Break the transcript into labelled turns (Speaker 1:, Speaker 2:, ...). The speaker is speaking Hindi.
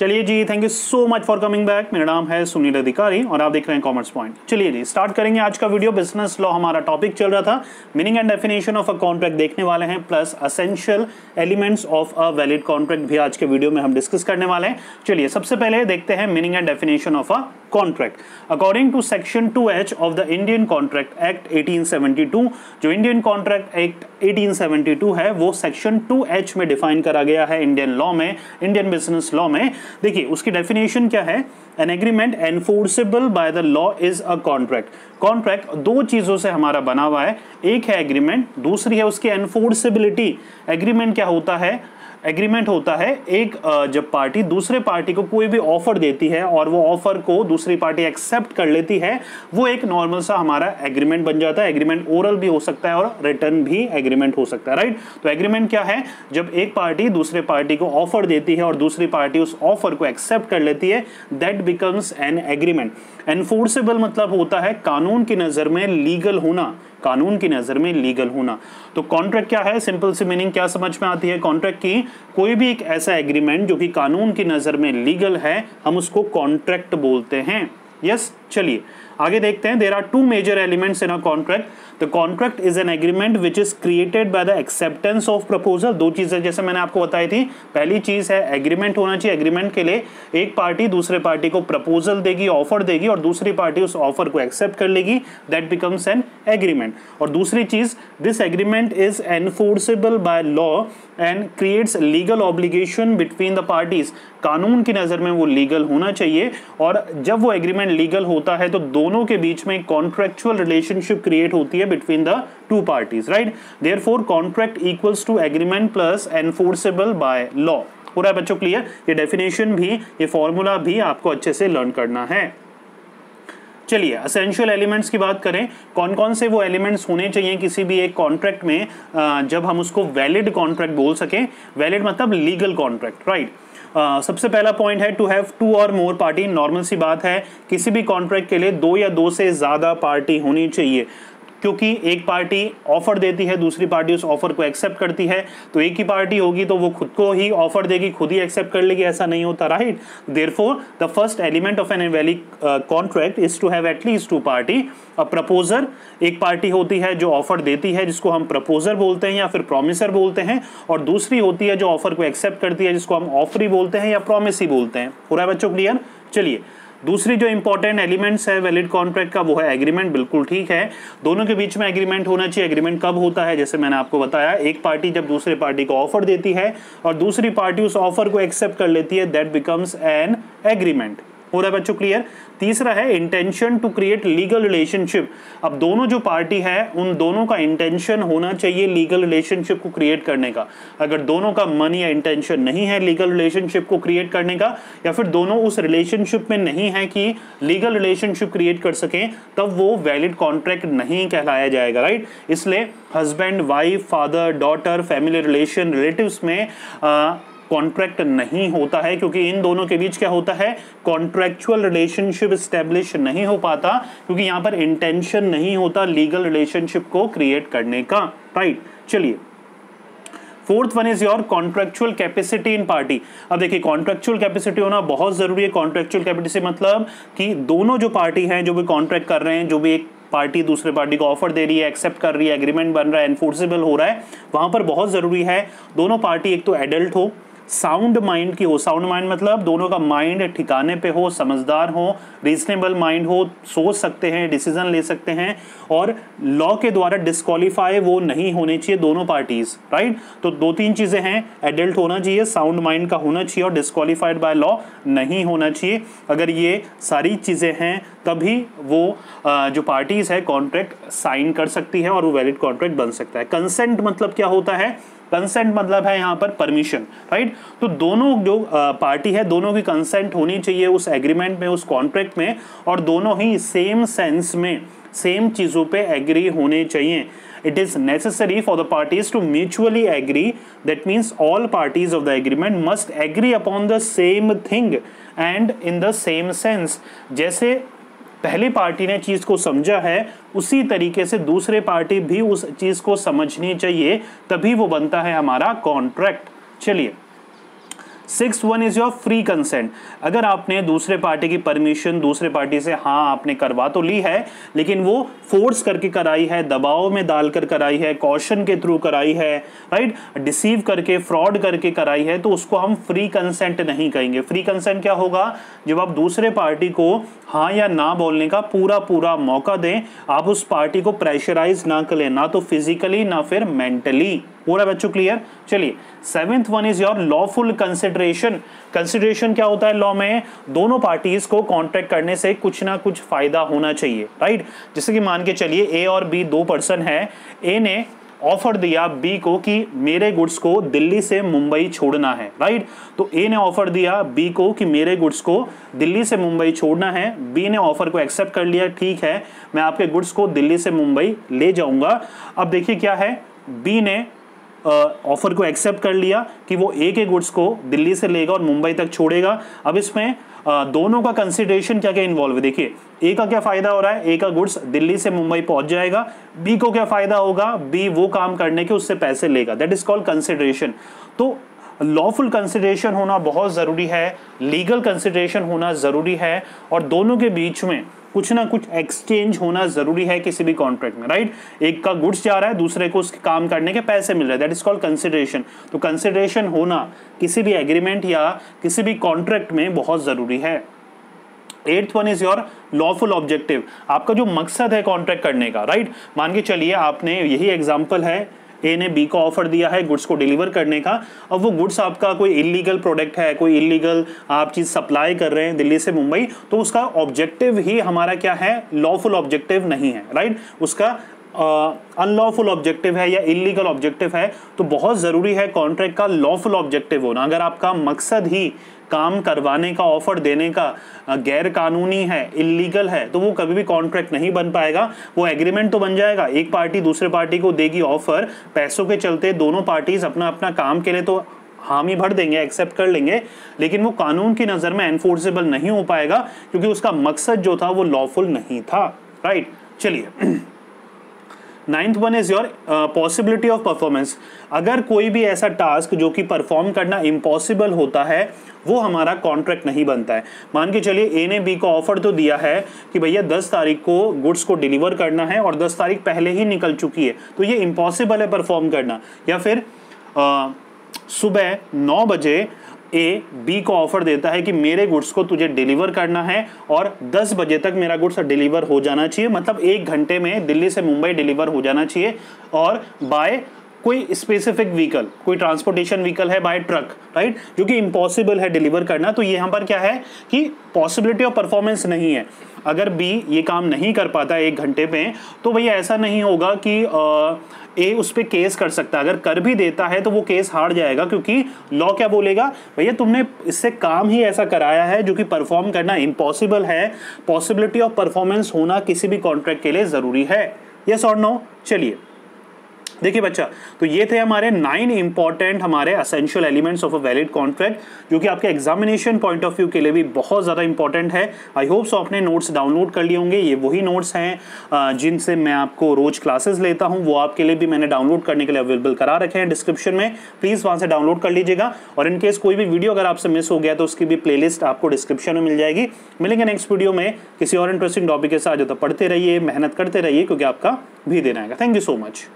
Speaker 1: चलिए जी thank you so much for coming back मेरा नाम है सुनील अधिकारी और आप देख रहे हैं कॉमर्स पॉइंट चलिए जी स्टार्ट करेंगे आज का वीडियो बिज़नेस लॉ हमारा टॉपिक चल रहा था. Meaning and definition of a contract देखने वाले हैं plus essential elements of a valid contract भी आज के वीडियो में हम डिस्कस करने वाले हैं. चलिए, सबसे पहले देखते हैं meaning and definition of a contract according to section 2H of the Indian contract act 1872 जो इंडियन कॉन्ट्रैक्ट एक्ट 1872 है, वो सेक्शन 2H में डिफाइन करा गया है इंडियन लॉ में इंडियन बिज़नेस लॉ में। देखिए, उसकी डेफिनेशन क्या है? An agreement enforceable by the law is a contract contract दो चीज़ों से हमारा बना हुआ है। एक है एग्रीमेंट दूसरी है उसकी एनफोर्सेबिलिटी एग्रीमेंट क्या होता है? एग्रीमेंट होता है, एक जब पार्टी दूसरे पार्टी को कोई भी ऑफ़र देती है और वो ऑफ़र को दूसरी पार्टी एक्सेप्ट कर लेती है, वो एक नॉर्मल सा हमारा एग्रीमेंट बन जाता है, एग्रीमेंट ओरल भी हो सकता है और रिटर्न भी एग्रीमेंट हो सकता है, राइट? तो एग्रीमेंट क्या है, जब एक पार्टी दूसरे पार्टी को ऑफ़र देती है और दूसरी पार्टी उस ऑफ़र को एक्सेप्ट कर लेती है that becomes an agreement enforceable मतलब होता है कानून की नज़र में लीगल होना कानून की नज़र में लीगल होना। तो कॉन्ट्रैक्ट क्या है? सिंपल सी मीनिंग क्या समझ में आती है? कॉन्ट्रैक्ट की कोई भी एक ऐसा एग्रीमेंट जो कि कानून की नज़र में लीगल है, हम उसको कॉन्ट्रैक्ट बोलते हैं। यस, चलिए। आगे देखते हैं there are two major elements in a contract the contract is an agreement which is created by the acceptance of proposal दो चीज़ें जैसे मैंने आपको बताई थी, पहली चीज़ है एग्रीमेंट होना चाहिए एग्रीमेंट के लिए। एक पार्टी दूसरे पार्टी को प्रपोजल देगी ऑफ़र देगी और दूसरी पार्टी उस ऑफ़र को एक्सेप्ट कर लेगी। दैट बिकम्स एन एग्रीमेंट और दूसरी चीज़ this agreement is enforceable by law and creates legal obligation between the parties कानून की नज़र में वो लीगल होना चाहिए और जब वो एग्रीमेंट लीगल होता है तो दोनों के बीच में कॉन्ट्रेक्चुअल रिलेशनशिप क्रिएट होती है between the two parties right therefore contract equals to agreement plus enforceable by law हो रहा है बच्चों क्लियर ये डेफिनेशन भी, ये फॉर्मूला भी आपको अच्छे से लर्न करना है। चलिए असेंशियल एलिमेंट्स की बात करें कौन कौन से वो एलिमेंट्स होने चाहिए किसी भी एक कॉन्ट्रैक्ट में जब हम उसको वैलिड कॉन्ट्रैक्ट बोल सकें। वैलिड मतलब लीगल कॉन्ट्रैक्ट राइट Uh, सबसे पहला पॉइंट है टू हैव टू और मोर पार्टी नॉर्मल सी बात है। किसी भी कॉन्ट्रैक्ट के लिए दो या दो से ज़्यादा पार्टी होनी चाहिए। क्योंकि एक पार्टी ऑफ़र देती है, दूसरी पार्टी उस ऑफ़र को एक्सेप्ट करती है तो एक ही पार्टी होगी तो वो खुद को ही ऑफ़र देगी, खुद ही एक्सेप्ट कर लेगी, ऐसा नहीं होता right therefore the first element of an valid contract is to have at least two party a proposer एक पार्टी होती है जो ऑफ़र देती है, जिसको हम प्रपोजर बोलते हैं या फिर प्रोमिसर बोलते हैं, और दूसरी होती है जो ऑफ़र को एक्सेप्ट करती है, जिसको हम ऑफरी बोलते हैं या प्रोमिस ही। बोलते हैं पूरा बच्चों क्लियर चलिए दूसरी जो इंपॉर्टेंट एलिमेंट्स है वैलिड कॉन्ट्रैक्ट का, वो है एग्रीमेंट बिल्कुल ठीक है। दोनों के बीच में एग्रीमेंट होना चाहिए। एग्रीमेंट कब होता है, जैसे मैंने आपको बताया, एक पार्टी जब दूसरे पार्टी को ऑफ़र देती है और दूसरी पार्टी उस ऑफ़र को एक्सेप्ट कर लेती है दैट बिकम्स एन एग्रीमेंट हो रहा है बच्चों क्लियर तीसरा है intention to create legal relationship अब दोनों जो पार्टी है उन दोनों का इंटेंशन होना चाहिए लीगल रिलेशनशिप को क्रिएट करने का। अगर दोनों का मन या इंटेंशन नहीं है लीगल रिलेशनशिप को क्रिएट करने का या फिर दोनों उस रिलेशनशिप में नहीं है कि लीगल रिलेशनशिप क्रिएट कर सकें तब वो वैलिड कॉन्ट्रैक्ट नहीं कहलाया जाएगा राइट इसलिए husband wife father daughter family relation relatives में आ, कॉन्ट्रैक्ट नहीं होता है, क्योंकि इन दोनों के बीच क्या होता है? कॉन्ट्रेक्चुअल रिलेशनशिप स्टेब्लिश नहीं हो पाता, क्योंकि यहाँ पर इंटेंशन नहीं होता लीगल रिलेशनशिप को क्रिएट करने का। राइट, चलिए। Fourth one is your contractual capacity in party. अब देखिए, कॉन्ट्रेक्चुअल कैपेसिटी होना बहुत ज़रूरी है। कॉन्ट्रेक्चुअल कैपेसिटी मतलब कि दोनों जो पार्टी हैं, जो भी कॉन्ट्रैक्ट कर रहे हैं, जो भी एक पार्टी दूसरे पार्टी को ऑफ़र दे रही है, एक्सेप्ट कर रही है, एग्रीमेंट बन रहा है, एनफोर्सेबल हो रहा है, वहाँ पर बहुत ज़रूरी है। दोनों पार्टी एक तो एडल्ट हो साउंड माइंड की हो। साउंड माइंड मतलब दोनों का माइंड ठिकाने पे हो, समझदार हो रीजनेबल माइंड हो, सोच सकते हैं डिसीज़न ले सकते हैं और लॉ के द्वारा डिस्कालीफाई वो नहीं होने चाहिए दोनों पार्टीज़ राइट तो दो तीन चीज़ें हैं। एडल्ट होना चाहिए, साउंड माइंड का होना चाहिए और डिस्कालीफाइड बाय लॉ नहीं होना चाहिए। अगर ये सारी चीज़ें हैं, तभी वो जो पार्टीज़ है कॉन्ट्रैक्ट साइन कर सकती है और वो वैलिड कॉन्ट्रैक्ट बन सकता है। कंसेंट मतलब क्या होता है? कंसेंट मतलब है यहाँ पर परमिशन राइट तो दोनों जो पार्टी है, दोनों की कंसेंट होनी चाहिए उस एग्रीमेंट में, उस कॉन्ट्रैक्ट में, और दोनों ही सेम सेंस में सेम चीज़ों पे एग्री होने चाहिए। It is necessary for the parties to mutually agree that means all parties of the agreement must agree upon the same thing and in the same sense जैसे पहली पार्टी ने चीज़ को समझा है, उसी तरीके से दूसरे पार्टी भी उस चीज़ को समझनी चाहिए, तभी वो बनता है हमारा कॉन्ट्रैक्ट। चलिए। Six one is your free consent अगर आपने दूसरे पार्टी की परमिशन दूसरे पार्टी से हाँ आपने करवा तो ली है, लेकिन वो फोर्स करके कराई है, दबाव में डालकर कराई है कॉशन के थ्रू कराई है राइट डिसीव करके फ्रॉड करके कराई है तो उसको हम फ्री कंसेंट नहीं कहेंगे। फ्री कंसेंट क्या होगा? जब आप दूसरे पार्टी को हाँ या ना बोलने का पूरा पूरा मौका दें, आप उस पार्टी को प्रेशराइज ना करें, ना तो फिजिकली ना फिर मेंटली पूरा बच्चों क्लियर चलिए seventh one is your lawful consideration consideration क्या होता है लॉ में? दोनों पार्टीज़ को कॉन्ट्रैक्ट करने से कुछ ना कुछ फ़ायदा होना चाहिए राइट जैसे कि मान के चलिए ए और बी दो पर्सन है। ए ने ऑफ़र दिया बी को कि मेरे गुड्स को दिल्ली से मुंबई छोड़ना है राइट तो ए ने ऑफ़र दिया बी को कि मेरे गुड्स को दिल्ली से मुंबई छोड़ना है। बी ने ऑफ़र को एक्सेप्ट कर लिया, ठीक है, मैं आपके गुड्स को दिल्ली से मुंबई ले जाऊँगा। अब देखिए क्या है? बी ने ऑफ़र को एक्सेप्ट कर लिया कि वो ए के गुड्स को दिल्ली से लेगा और मुंबई तक छोड़ेगा। अब इसमें दोनों का कंसिडरेशन क्या क्या इन्वॉल्व है? देखिए ए का क्या फ़ायदा हो रहा है? ए का गुड्स दिल्ली से मुंबई पहुँच जाएगा। बी को क्या फ़ायदा होगा? बी वो काम करने के उससे पैसे लेगा। दैट इज़ कॉल्ड कंसिडरेशन तो लॉफुल कंसिडरेशन होना बहुत ज़रूरी है लीगल कंसिडरेशन होना ज़रूरी है और दोनों के बीच में कुछ ना कुछ एक्सचेंज होना ज़रूरी है किसी भी कॉन्ट्रैक्ट में राइट एक का गुड्स जा रहा है, दूसरे को उसके काम करने के पैसे मिल रहे हैं दैट इज़ कॉल्ड कंसिडरेशन तो कंसिडरेशन होना किसी भी एग्रीमेंट या किसी भी कॉन्ट्रैक्ट में बहुत ज़रूरी है। Eighth one is your lawful objective आपका जो मकसद है कॉन्ट्रैक्ट करने का राइट मान के चलिए, आपने यही एग्ज़ाम्पल है ए ने बी को ऑफ़र दिया है गुड्स को डिलीवर करने का। अब वो गुड्स आपका कोई इलीगल प्रोडक्ट है, कोई इलीगल आप चीज़ सप्लाई कर रहे हैं दिल्ली से मुंबई तो उसका ऑब्जेक्टिव ही हमारा क्या है? लॉफुल ऑब्जेक्टिव नहीं है राइट उसका अनलॉफुल ऑब्जेक्टिव है या इलीगल ऑब्जेक्टिव है तो बहुत ज़रूरी है कॉन्ट्रैक्ट का लॉफुल ऑब्जेक्टिव होना। अगर आपका मकसद ही काम करवाने का ऑफ़र देने का गैर कानूनी है इलीगल है तो वो कभी भी कॉन्ट्रैक्ट नहीं बन पाएगा। वो एग्रीमेंट तो बन जाएगा। एक पार्टी दूसरे पार्टी को देगी ऑफ़र पैसों के चलते दोनों पार्टीज़ अपना अपना काम के लिए तो हामी भर देंगे एक्सेप्ट कर लेंगे, लेकिन वो कानून की नज़र में एनफोर्सेबल नहीं हो पाएगा, क्योंकि उसका मकसद जो था वो लॉफुल नहीं था। राइट चलिए। Ninth one is your possibility of performance अगर कोई भी ऐसा टास्क जो कि परफॉर्म करना इम्पॉसिबल होता है वो हमारा कॉन्ट्रैक्ट नहीं बनता है। मान के चलिए ए ने बी को ऑफ़र तो दिया है कि भैया दस तारीख को गुड्स को डिलीवर करना है और दस तारीख पहले ही निकल चुकी है तो ये इम्पॉसिबल है परफॉर्म करना। या फिर uh, सुबह नौ बजे ए बी को ऑफ़र देता है कि मेरे गुड्स को तुझे डिलीवर करना है और 10 बजे तक मेरा गुड्स डिलीवर हो जाना चाहिए। मतलब एक घंटे में दिल्ली से मुंबई डिलीवर हो जाना चाहिए और बाय कोई स्पेसिफिक व्हीकल कोई ट्रांसपोर्टेशन व्हीकल है बाय ट्रक राइट जो कि इम्पॉसिबल है डिलीवर करना तो यहाँ पर क्या है कि पॉसिबिलिटी ऑफ़ परफॉर्मेंस नहीं है। अगर बी ये काम नहीं कर पाता एक घंटे में तो भैया ऐसा नहीं होगा कि ए उस पर केस कर सकता है। अगर कर भी देता है तो वो केस हार जाएगा, क्योंकि लॉ क्या बोलेगा? भैया तुमने इससे काम ही ऐसा कराया है जो कि परफॉर्म करना इम्पॉसिबल है। पॉसिबिलिटी ऑफ़ परफॉर्मेंस होना किसी भी कॉन्ट्रैक्ट के लिए ज़रूरी है। यस और नो चलिए। देखिए बच्चा तो ये थे हमारे नाइन इंपॉर्टेंट हमारे essential elements of a valid contract जो कि आपके एग्जामिनेशन पॉइंट ऑफ़ व्यू के लिए भी बहुत ज़्यादा इंपॉर्टेंट है। आई होप सो आपने नोट्स डाउनलोड कर लिए होंगे, ये वही नोट्स हैं जिनसे मैं आपको रोज क्लासेस लेता हूँ, वो आपके लिए भी मैंने डाउनलोड करने के लिए अवेलेबल करा रखे हैं डिस्क्रिप्शन में। प्लीज़ वहाँ से डाउनलोड कर लीजिएगा, और इनकेस कोई भी वीडियो अगर आपसे मिस हो गया तो उसकी भी प्ले आपको डिस्क्रिप्शन में मिल जाएगी। मिलेंगे नेक्स्ट वीडियो में, किसी और इंटरेस्टिंग टॉपिक के साथ, जो तो पढ़ते रहिए, मेहनत करते रहिए, क्योंकि आपका भी देना है थैंक यू सो मच